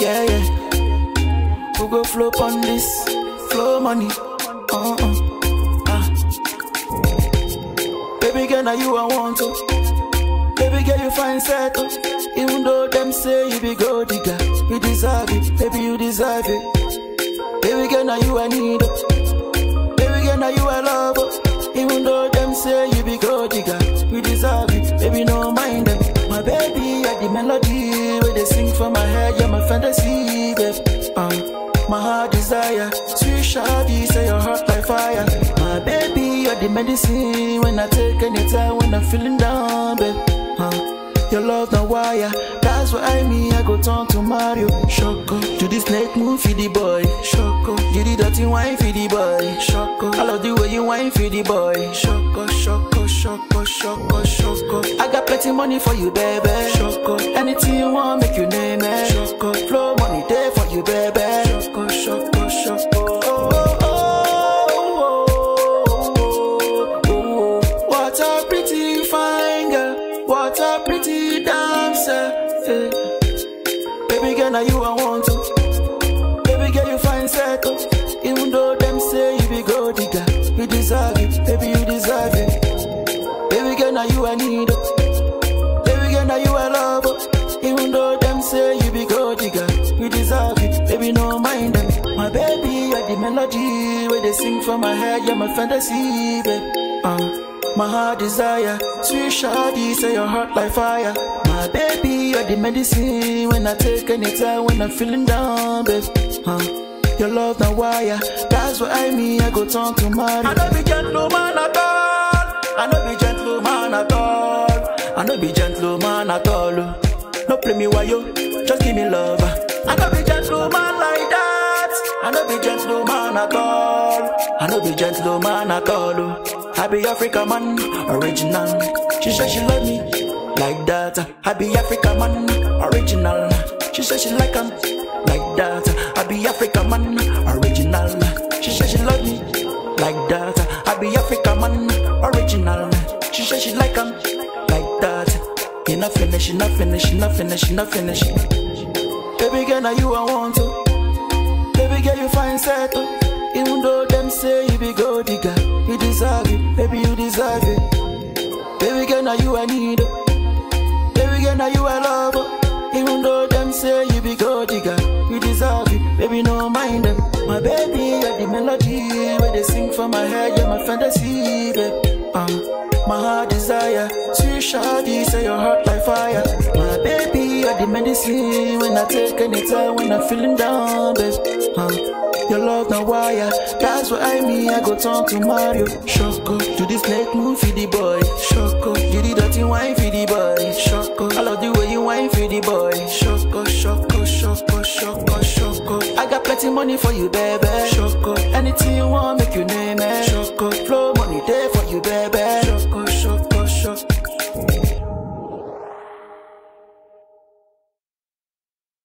Yeah, yeah. We go flow on this, flow money. Uh uh. Ah. Baby girl, now you I want to. Baby girl, you fine settle. Even though them say you be gold digger, you deserve it. Baby, you deserve it. Baby girl, now you I need. it. Baby girl, now you I love. it. Even though them say you be gold digger, you deserve it. Baby, no mind them. My baby, you're the melody where they sing for my head. You're my fantasy, babe. Uh, my heart desire, sweet shawty, say your heart like fire. My baby, you're the medicine when I take any time when I'm feeling down, babe. Uh, your love no wire, that's why I me I go turn to Mario. Shoko, do this snake move for the boy. Shoko, you the dirty wine for the boy. Shoko, I love the way you wine for the boy. Shoko, shoko, shoko, shoko, shoko. I got plenty money for you, baby. Shoko, anything you want, make you name it. Shoko, flow money there for you, baby. Shoko, shoko, shoko. Oh, oh, oh, oh, oh. What a pretty fine girl. What a pretty dancer. eh. Baby girl, now you I want deserve it. Baby, you deserve it. Baby girl, now you I need. it. Baby girl, now you I love. it. Even though them say you be gold digger, you deserve it. Baby, no mind them. My baby, you're the melody where they sing for my head. You're my fantasy, babe. Uh. My heart desire, sweet shawty, say your heart like fire. My baby, you're the medicine when I take anytime when I'm feeling down, babe. Huh? Your love no wire, that's why I me I go turn to Mario. I know be gentleman at all, I know be gentleman at all, I know be gentleman at all. oh. No play me why yo, just give me love. Ah. I know be gentleman like that, I know be gentleman at all, I know be gentleman at all. oh. I be Africa man, original. She said she love me like that. Ah. I be Africa man, original. She said she like 'em like that. I be Africa man, original. She said she love me like that. I be Africa man, original. She said she like 'em like that. You not finish, you not finish, you not finish, you not finish. Baby girl, now you I want to. Baby girl, you fine settle. Even though them say you be gold digger, you deserve it. Baby, you deserve it. Baby girl, now you I need. Baby girl, now you I love. Even though them say you be gold digger, Baby, no mind them. My baby, you're the melody where they sing for my head. You're my fantasy, babe. Uh, my heart desire, sweet shawty, say your heart like fire. My baby, you're the medicine when I take anytime when I'm feeling down, babe. Uh, your love no wire, that's why me I go turn to Mario. Shoko, to this snake move for the boy. Shoko, you the dirty wine for the boy. getting money for you, baby. Sure, anything you want, make you name it. Sure, flow money there for you, baby.